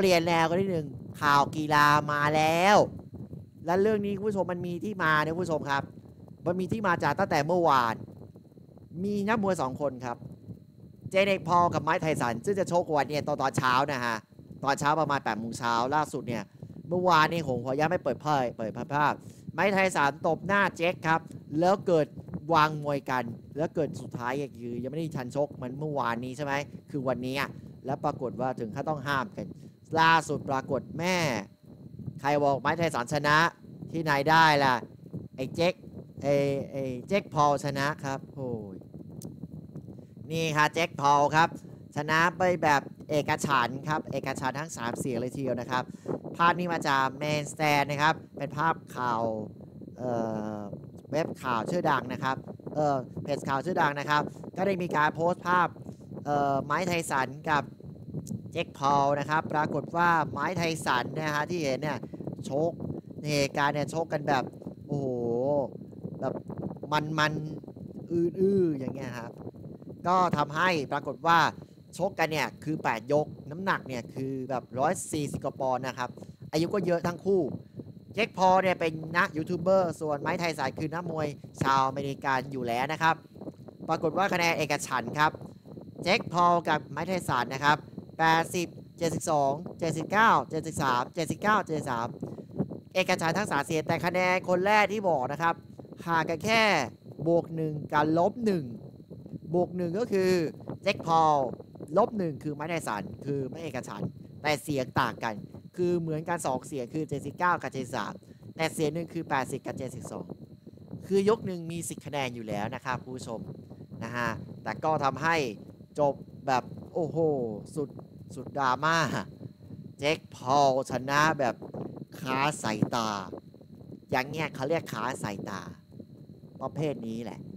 เปลี่ยนแนวกันนิดนึงข่าวกีฬามาแล้ว และเรื่องนี้คุณผู้ชมมันมีที่มาเนี่ยคุณผู้ชมครับ มันมีที่มาจากตั้งแต่เมื่อวาน มีนักมวยสองคนครับ เจเนกพอลกับไม้ไทสัน ซึ่งจะโชควันเนี่ยตอนตอนเช้านะฮะ ตอนเช้าประมาณ8ปดโมงเช้าล่าสุดเนี่ย เมื่อวานนี่หงขอย้าไม่เปิดเผยเปิดภาพ ไม้ไทสันตบหน้าเจ๊กครับ แล้วเกิดวางมวยกัน แล้วเกิดสุดท้ายก็คือยังไม่ได้ทันชกมันเมื่อวานนี้ใช่ไหม คือวันนี้แล้วปรากฏว่าถึงขั้นต้องห้ามกัน ล่าสุดปรากฏแม่ ใครบอกไม้ไทยสันชนะที่ไหนได้ล่ะ ไอ้เจ๊กไอ้ไอ้เจ๊กพอลชนะครับโอ้ยนี่ค่ะเจ๊กพอลครับ ชนะไปแบบเอกฉันครับ เอกฉันทั้ง 3 เสียงเลยทีเดียวนะครับ ภาพนี้มาจากเมนสแตนนะครับ เป็นภาพข่าวเอ่อเว็บข่าวชื่อดังนะครับเออเพจข่าวชื่อดังนะครับ ก็ได้มีการโพสต์ภาพเออไม้ไทสันกับ จ็คพอลนะครับ ปรากฏว่าไม้ไทสันนะฮะที่เห็นเนี่ยชกในเหตุการณ์เนี่ยชกกันแบบ โอ้โห แบบมันมันอื้ออื้อย่างเงี้ยครับ ก็ทำให้ปรากฏว่าชกกันเนี่ยคือ 8 ยกน้ำหนักเนี่ยคือแบบ140กว่าปอนด์นะครับ อายุก็เยอะทั้งคู่เจ็คพอลเนี่ยเป็นนักยูทูบเบอร์ส่วนไมค์ ไทสันคือนักมวยชาวอเมริกันอยู่แล้วนะครับ ปรากฏว่าคะแนนเอกฉันท์ครับ เจ็คพอลกับไมค์ ไทสันนะครับ 80 72 79 73 79 73 เอกฉันท์ทั้งสามเสียแต่คะแนนคนแรกที่บอกนะครับห่างกันแค่บวกหนึ่งกับลบหนึ่งบวกหนึ่งก็คือเจคพอลลบหนึ่งคือไมค์ ไทสันคือไม่เอกฉันท์แต่เสียงต่างกัน คือเหมือนกัน2เสียงคือ 79 กับ 73 แต่เสียงหนึ่งคือ 80 กับ 72 คือยกหนึ่งมี 10 คะแนนอยู่แล้วนะครับผู้ชมนะฮะแต่ก็ทำให้จบแบบ โอ้โห สุดสุดดราม่า เจ็คพอลชนะแบบขาสายตา อย่างเงี้ยเขาเรียกขาสายตา ประเภทนี้แหละ